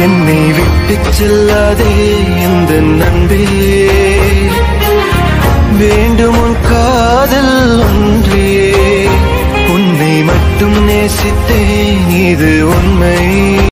என்னை விட்டு செல்லாதே இந்த நண்பே. வேண்டும் உன் காதல் ஒன்றே. உன்னை மட்டும் நேசித்தேன் இது உண்மை.